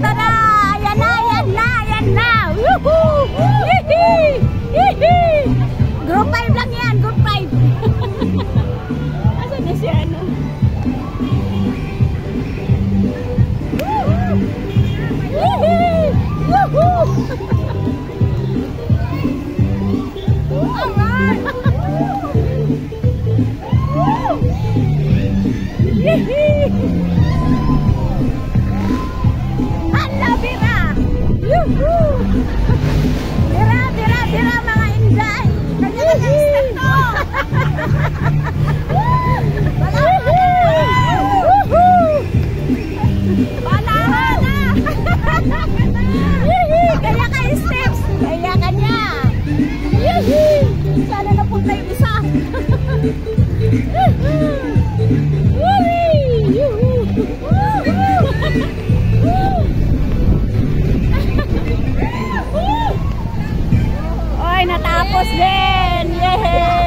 Na! Ayan na! Ayan na! Ayan na! Woohoo! Hihi! Hihi! Group 5 lang yan! Group 5! Asan na si ano? Hihi! Woohoo! Alright! Hihi! Hala, Yuhu! Bira, Bira, Bira, mga inday! Kanya-kanya step to! Wala! Wala na! tapos din! Yay!